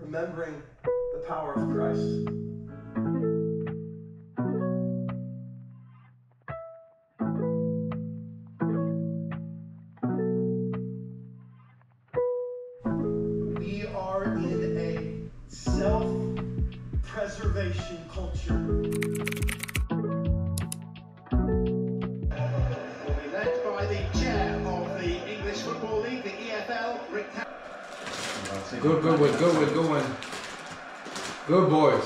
Remembering the power of Christ. Good, one, good one, good one. Good boys.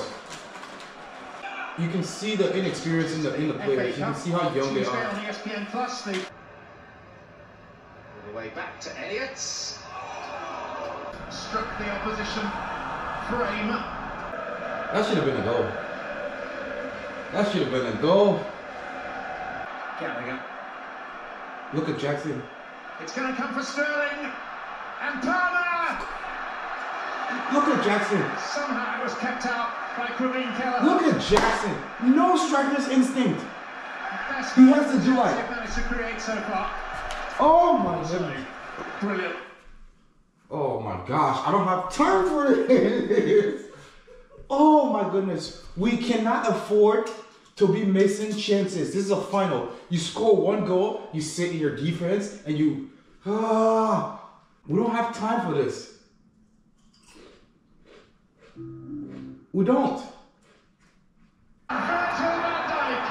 You can see the inexperience in the in the players. You can see how young they are. on ESPN Plus. The... All the way back to Elliott. Struck the opposition frame. That should have been a goal. That should have been a goal. Gallagher. Look at Jackson. It's going to come for Sterling. And Palmer! Look at Jackson. Somehow it was kept out by Caoimhín Kelleher. Look at Jackson. No striker's instinct. He has to do it. managed to create so far. Oh my goodness. Brilliant. Oh my gosh. I don't have time for this. Oh my goodness. We cannot afford to be missing chances. This is a final. You score one goal, you sit in your defense, and you. Ah, we don't have time for this. We don't. Virgil van Dijk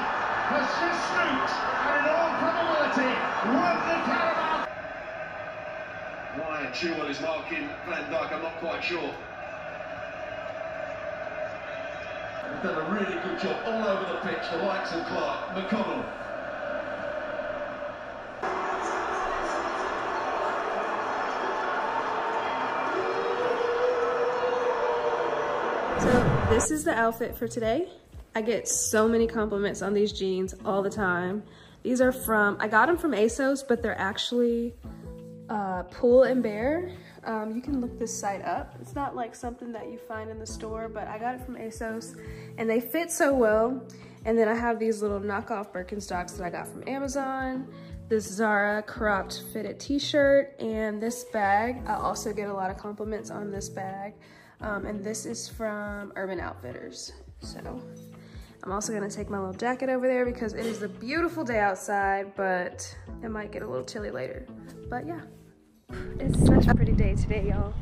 has just snooped and in all probability won the Carabao. Why Chilwell is marking Van Dijk, I'm not quite sure. They've done a really good job all over the pitch, the likes of Clark, McConnell. This is the outfit for today. I get so many compliments on these jeans all the time. These are from, I got them from ASOS, but they're actually uh, Pull and Bear. Um, you can look this site up. It's not like something that you find in the store, but I got it from ASOS and they fit so well. And then I have these little knockoff Birkenstocks that I got from Amazon. This Zara cropped fitted t-shirt and this bag. I also get a lot of compliments on this bag. Um, and this is from Urban Outfitters. So I'm also gonna take my little jacket over there because it is a beautiful day outside, but it might get a little chilly later. But yeah, it's such a pretty day today, y'all.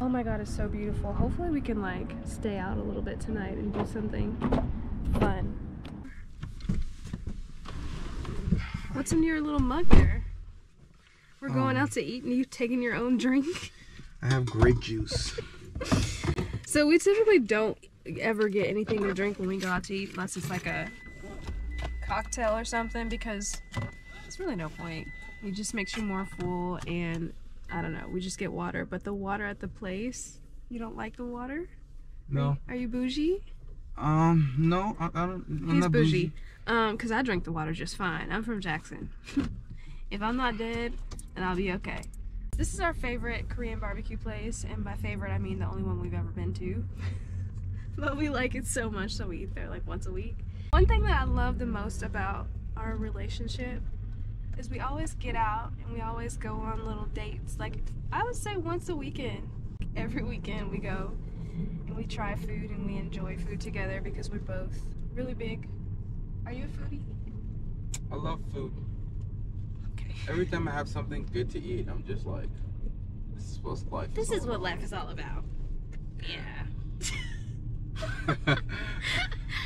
Oh my God, it's so beautiful. Hopefully we can like stay out a little bit tonight and do something fun. What's in your little mug there? We're going out to eat and you taking your own drink? I have grape juice. So we typically don't ever get anything to drink when we go out to eat unless it's like a cocktail or something because it's really no point. It just makes you more full and I don't know, we just get water. But the water at the place, you don't like the water? No. Are you bougie? Um, no, I, I don't. I'm He's not bougie. Um, cause I drink the water just fine. I'm from Jackson. if I'm not dead, then I'll be okay. This is our favorite Korean barbecue place, and by favorite I mean the only one we've ever been to. but we like it so much, so we eat there like once a week. One thing that I love the most about our relationship is we always get out and we always go on little dates. Like I would say once a weekend. Every weekend we go and we try food and we enjoy food together because we're both really big. Are you a foodie? I love food. Okay. Every time I have something good to eat, I'm just like, this is what life This is is all what life is all about. Yeah. about.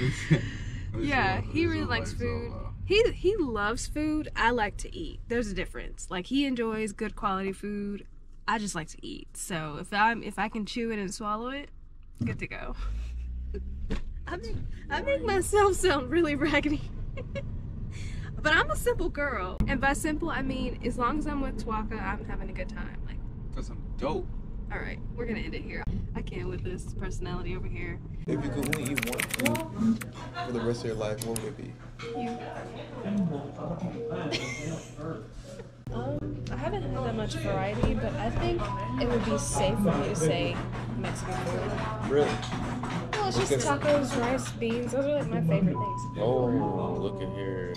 This is Yeah, what- he really likes food. He he loves food. I like to eat. There's a difference. Like he enjoys good quality food. I just like to eat. So if I'm if I can chew it and swallow it, good to go. I make I make myself sound really raggedy. but I'm a simple girl. And by simple I mean as long as I'm with Tuakah, I'm having a good time. Like, Cause I'm dope. alright, we're gonna end it here. I can't with this personality over here. If you could only eat one food for the rest of your life, what would it be? You. Um, I haven't had that much variety, but I think it would be safe for me to say Mexican food. Really? Well, it's just tacos, rice, beans. Those are like my favorite things. Oh, look at here.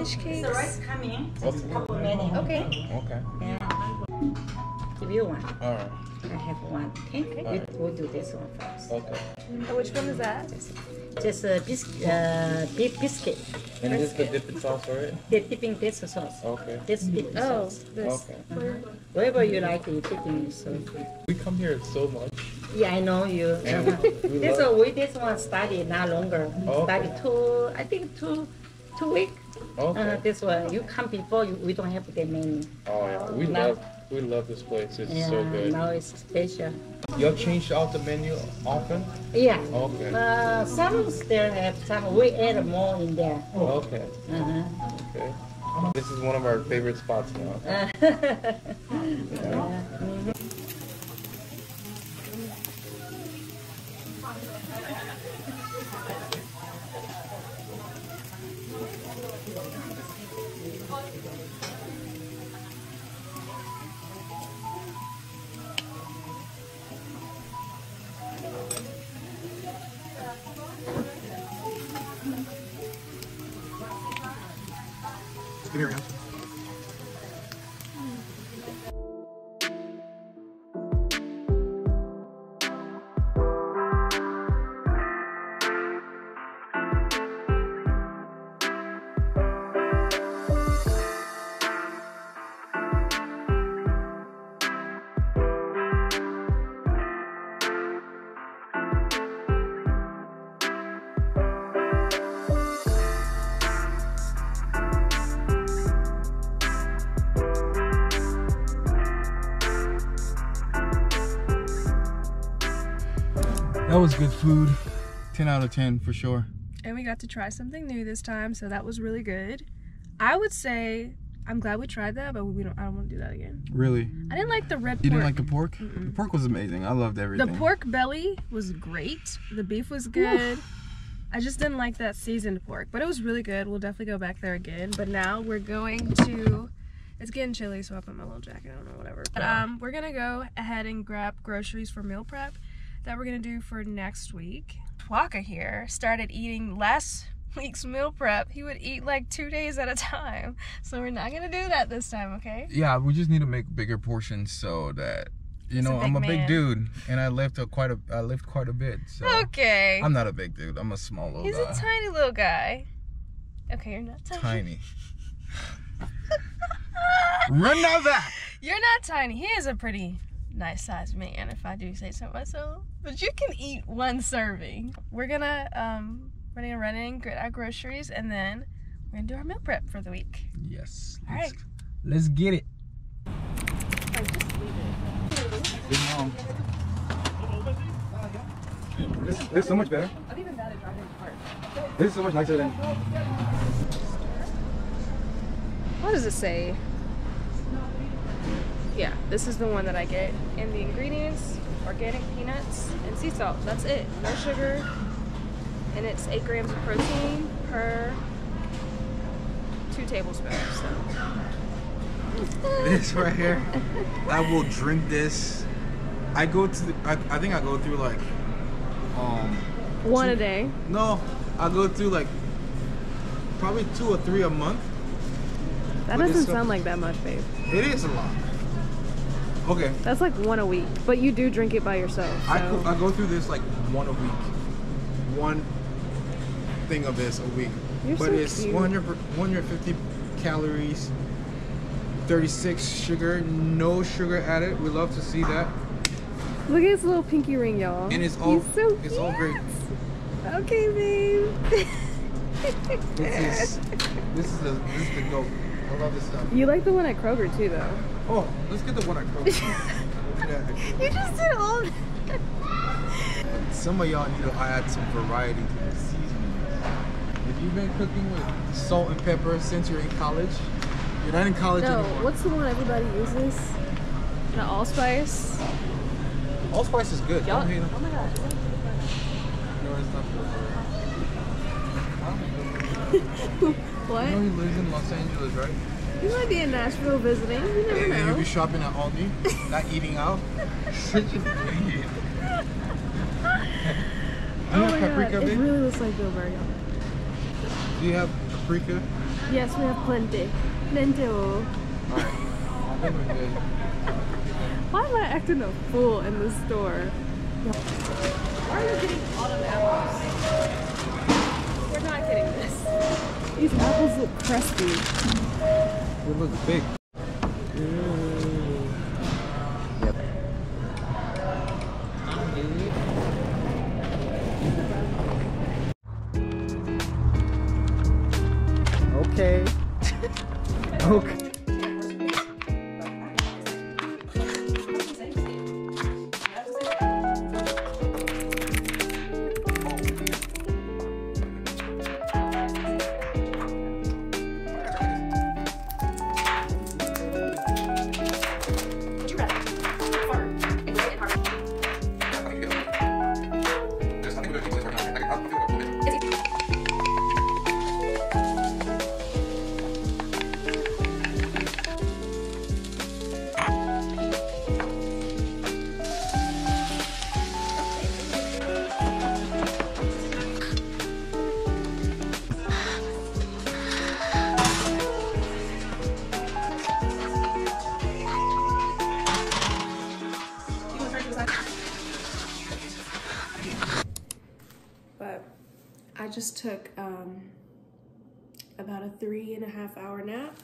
Which cakes? The rice coming. Okay. Just couple minutes. Okay. Okay. Yeah. If you one. All right. I have one. Okay. You, we'll do this one first. Okay. Oh, which one is that? Just a biscuit, uh, beef biscuit. And this is the dipping sauce, right? They're dipping this sauce. Okay. This dipping Oh, sauce. this. Okay. Whatever you like, you dipping the sauce. We come here so much. Yeah, I know you. And we this love- one, we this one started not longer. Oh, okay. Started two, I think two, two week. Okay. Uh, this one, you come before, you, we don't have the menu. Oh yeah, we Now- love we love this place. It's Yeah, so good. now it's special. Y'all change out the menu often? Yeah. Okay. Uh, some still have some. We add more in there. Okay. Uh-huh. Okay. This is one of our favorite spots now. Give was good food. 10 out of 10 for sure. And we got to try something new this time, so that was really good. I would say I'm glad we tried that, but we don't. I don't want to do that again. Really? I didn't like the red pork. You didn't like the pork? The pork was amazing. I loved everything. the pork belly was great. The beef was good. I just didn't like that seasoned pork, but it was really good. We'll definitely go back there again. But now we're going to. It's getting chilly, so I put my little jacket on or whatever. But, um, we're gonna go ahead and grab groceries for meal prep that we're gonna do for next week. Waka here started eating last week's meal prep. He would eat like two days at a time, so we're not gonna do that this time, okay? Yeah, we just need to make bigger portions so that you know I'm a man. big dude and I lift a quite a I lift quite a bit. So Okay. I'm not a big dude. I'm a small little He's guy. a tiny little guy. Okay, you're not tiny. tiny. Run now that. You're not tiny. He is a pretty nice sized man, if I do say so myself. But you can eat one serving. We're gonna um we're gonna run in, get our groceries, and then we're gonna do our meal prep for the week. Yes. All let's, right. let's get it. This, this is so much better. This is so much nicer than. What does it say? Yeah, this is the one that I get. And the ingredients, organic peanuts and sea salt. That's it. No sugar. And it's eight grams of protein per two tablespoons. So This right here, I will drink this. I go to, the, I, I think I go through like, um, one a day. no, I go through like probably two or three a month. That doesn't sound like that much, babe. It is a lot. Okay, That's like one a week, but you do drink it by yourself. So. I, go, I go through this like one a week. One thing of this a week. You're but so it's cute. 100, 150 calories, 36 sugar, no sugar added. We love to see that. Look at his little pinky ring, y'all. And it's all He's so it's all great. Okay, babe. This is this is the this is the goat. I love this stuff. you like the one at Kroger too, though. Oh, let's get the one I cooked. You just did all. Some of y'all need to add some variety to the seasonings. If you've been cooking with salt and pepper since you're in college, you're not in college No, anymore. what's the one everybody uses? The allspice. Allspice is good. Y'all. Oh my gosh. No, it's not good. What? You know he lives in Los Angeles, right? You might be in Nashville visiting. You never And you'll be shopping at Aldi, not eating out. Such an idiot. Oh you have my paprika, god, it really looks like Bill y'all. Do you have paprika? Yes, we have plenty. Plenty. Alright. I think we're good. Why am I acting a fool in the store? Why are you getting autumn apples? We're not getting this. These apples look crusty. It looks big. Took um, about a three and a half hour nap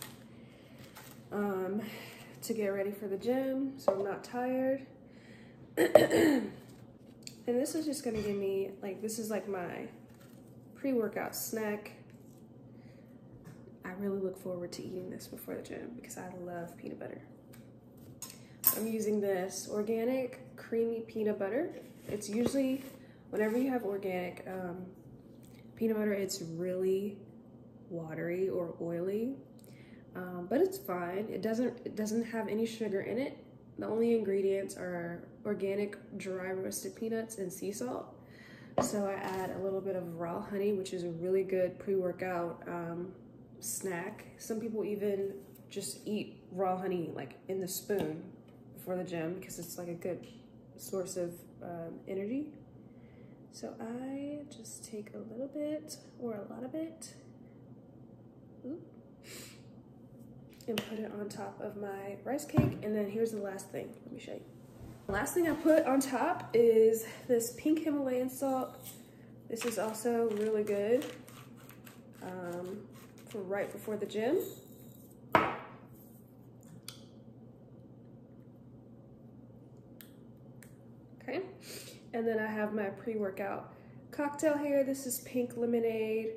um, to get ready for the gym, so I'm not tired. and this is just gonna give me like this is like my pre-workout snack. I really look forward to eating this before the gym because I love peanut butter. I'm using this organic creamy peanut butter. It's usually whenever you have organic um, peanut butter, it's really watery or oily, um, but it's fine. It doesn't it doesn't have any sugar in it. The only ingredients are organic dry roasted peanuts and sea salt. So I add a little bit of raw honey, which is a really good pre-workout um, snack. Some people even just eat raw honey like in the spoon before the gym because it's like a good source of um, energy. So I just take a little bit or a lot of it and put it on top of my rice cake. And then here's the last thing. Let me show you. The last thing I put on top is this pink Himalayan salt. This is also really good um, for right before the gym. Okay. And then I have my pre-workout cocktail here. This is pink lemonade.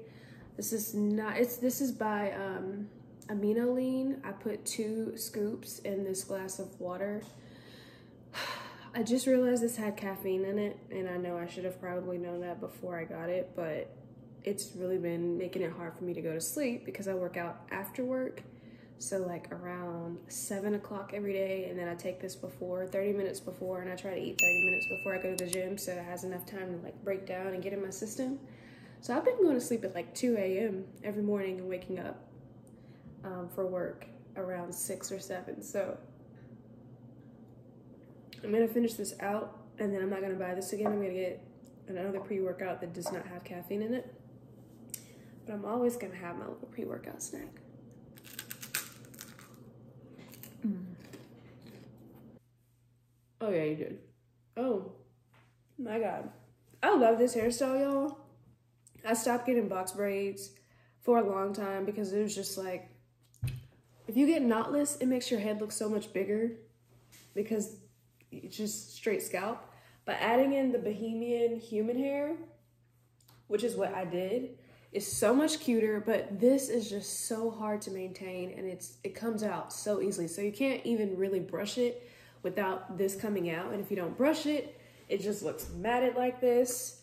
This is not, it's, this is by um, Amino Lean. I put two scoops in this glass of water. I just realized this had caffeine in it, and I know I should have probably known that before I got it, but it's really been making it hard for me to go to sleep because I work out after work. So like around seven o'clock every day, and then I take this before, 30 minutes before, and I try to eat 30 minutes before I go to the gym so it has enough time to like break down and get in my system. So I've been going to sleep at like 2 a.m. every morning and waking up um, for work around six or seven. So I'm gonna finish this out and then I'm not gonna buy this again. I'm gonna get another pre-workout that does not have caffeine in it. But I'm always gonna have my little pre-workout snack. Mm. Oh yeah, you did. Oh my god. I love this hairstyle, y'all. I stopped getting box braids for a long time because it was just like if you get knotless, it makes your head look so much bigger because it's just straight scalp. But adding in the Bohemian human hair, which is what I did, is so much cuter, but this is just so hard to maintain and it's it comes out so easily. So you can't even really brush it without this coming out. And if you don't brush it, it just looks matted like this.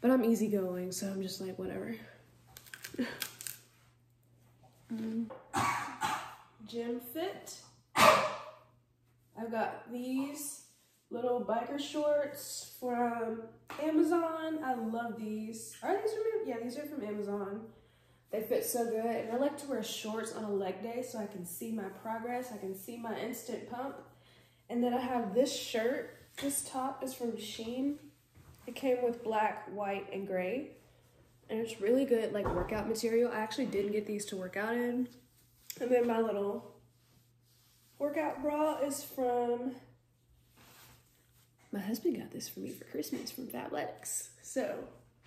But I'm easygoing, so I'm just like, whatever. Mm. Gym fit. I've got these little biker shorts from Amazon. I love these. Are these from, yeah, these are from Amazon. They fit so good. And I like to wear shorts on a leg day so I can see my progress. I can see my instant pump. And then I have this shirt. This top is from Shein. It came with black, white, and gray. And it's really good, like workout material. I actually didn't get these to work out in. And then my little workout bra is from my husband got this for me for Christmas from Fabletics. So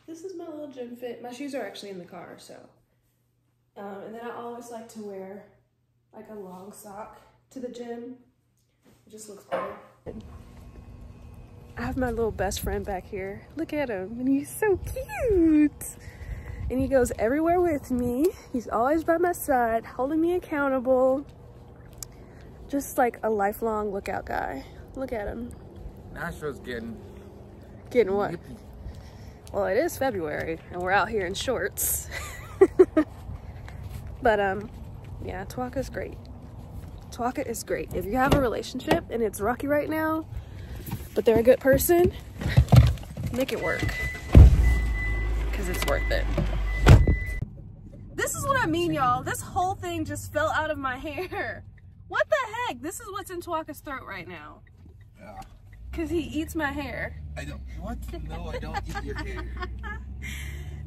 this is my little gym fit. My shoes are actually in the car, so. Um, and then I always like to wear like a long sock to the gym. It just looks better. I have my little best friend back here. Look at him, and he's so cute. And he goes everywhere with me. He's always by my side, holding me accountable. Just like a lifelong lookout guy. Look at him. Nashville's getting Getting what? Well, it is February, and we're out here in shorts. but um, yeah, Tuakah's great. Tuakah is great. If you have a relationship and it's rocky right now, but they're a good person, make it work. Because it's worth it. This is what I mean, y'all. This whole thing just fell out of my hair. What the heck? This is what's in Tuakah's throat right now. Yeah. Because he eats my hair. I don't. What? No, I don't eat your hair.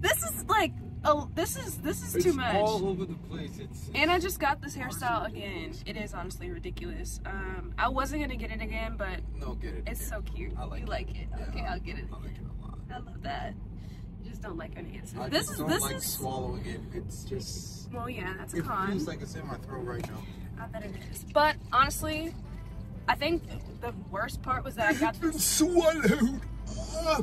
This is like, oh, this is this is too much. all over the place. It's. And I just got this hairstyle again. It is honestly ridiculous. Um, I wasn't gonna get it again, but No, get it. it's so cute. I like you it. like it? Okay, I'll get it. I like it a lot. I love that. You just don't like any answers. I This is don't this like is. swallowing it. It's just. Well, yeah, that's a It con. feels like it's in my throat right now. I bet it is. But honestly, I think the worst part was that I got this. Swallowed. Ah.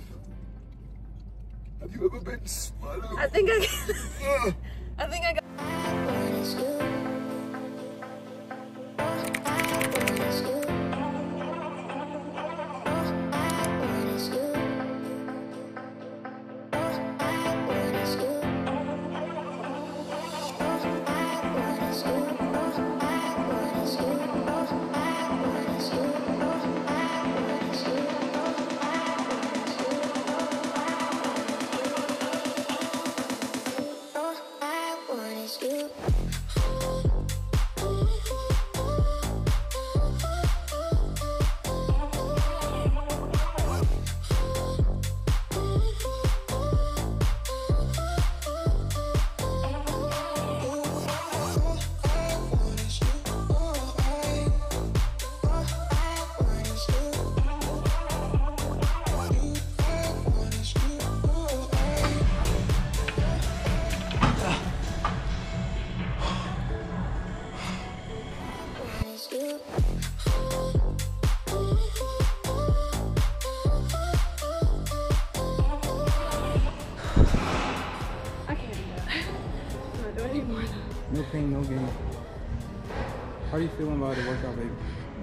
Have you ever been swallowed? I think I. I think I got.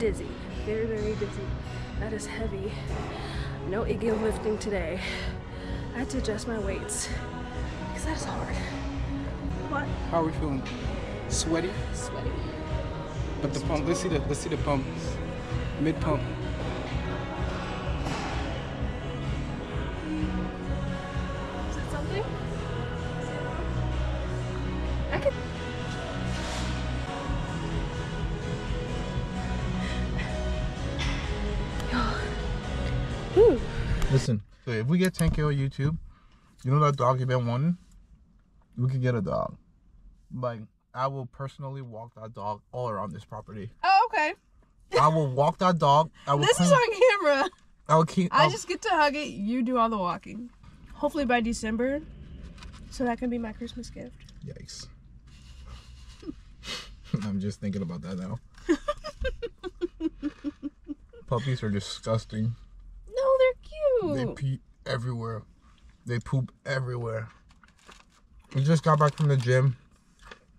Dizzy. Very, very dizzy. That is heavy. No ego lifting today. I had to adjust my weights because that is hard. What? How are we feeling? Sweaty? Sweaty. But the pump. Let's see the. Let's see the pump. Mid pump. So if we get 10k on YouTube, you know that dog you've been wanting? We could get a dog. Like I will personally walk that dog all around this property. Oh, okay. I will walk that dog. I will. This is on camera. I will keep. I I'll- just get to hug it. You do all the walking. Hopefully by December, so that can be my Christmas gift. Yikes. I'm just thinking about that now. Puppies are disgusting. They pee everywhere. They poop everywhere. We just got back from the gym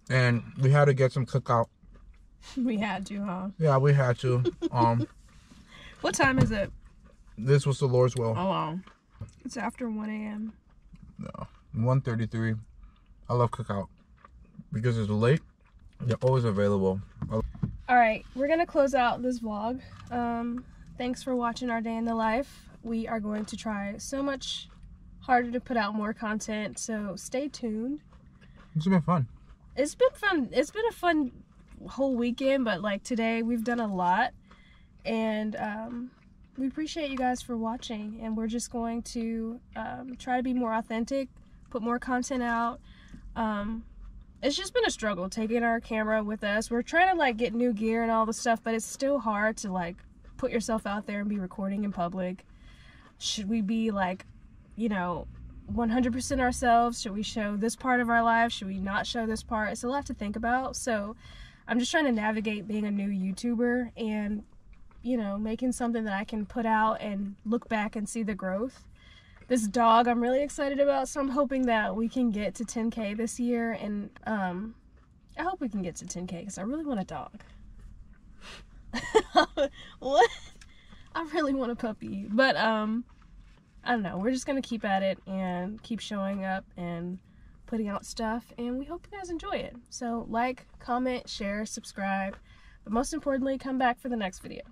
and we had to get some cookout. We had to, huh? Yeah, we had to. Um What time is it? this was the Lord's will. Oh, wow. It's after 1 a.m. No. 133. I love cookout. Because it's late. They're always available. All right, we're gonna close out this vlog. Um, thanks for watching our day in the life. We are going to try so much harder to put out more content, so stay tuned. It's been fun. It's been fun. It's been a fun whole weekend, but like today we've done a lot, and um, we appreciate you guys for watching. And we're just going to um, try to be more authentic, put more content out. Um, it's just been a struggle taking our camera with us. We're trying to like get new gear and all the stuff, but it's still hard to like put yourself out there and be recording in public. Should we be like, you know, 100% ourselves? Should we show this part of our life? Should we not show this part? It's a lot to think about. So I'm just trying to navigate being a new YouTuber and, you know, making something that I can put out and look back and see the growth. This dog I'm really excited about, so I'm hoping that we can get to 10k this year and um I hope we can get to 10k because I really want a dog. what? I really want a puppy. But um I don't know. We're just going to keep at it and keep showing up and putting out stuff and we hope you guys enjoy it. So like, comment, share, subscribe, but most importantly, come back for the next video.